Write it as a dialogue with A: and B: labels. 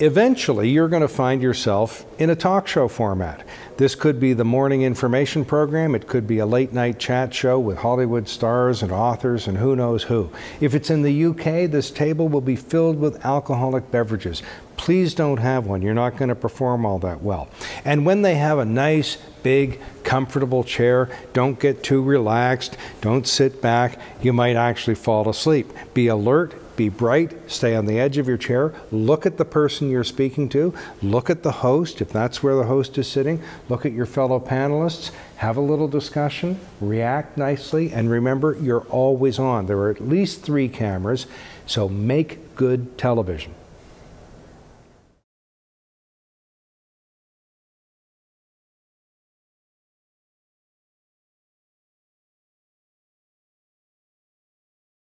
A: eventually you're going to find yourself in a talk show format. This could be the morning information program, it could be a late night chat show with Hollywood stars and authors and who knows who. If it's in the UK, this table will be filled with alcoholic beverages. Please don't have one. You're not going to perform all that well. And when they have a nice, big, comfortable chair, don't get too relaxed. Don't sit back. You might actually fall asleep. Be alert, be bright, stay on the edge of your chair, look at the person you're speaking to, look at the host, if that's where the host is sitting, look at your fellow panelists, have a little discussion, react nicely, and remember, you're always on. There are at least three cameras, so make good television.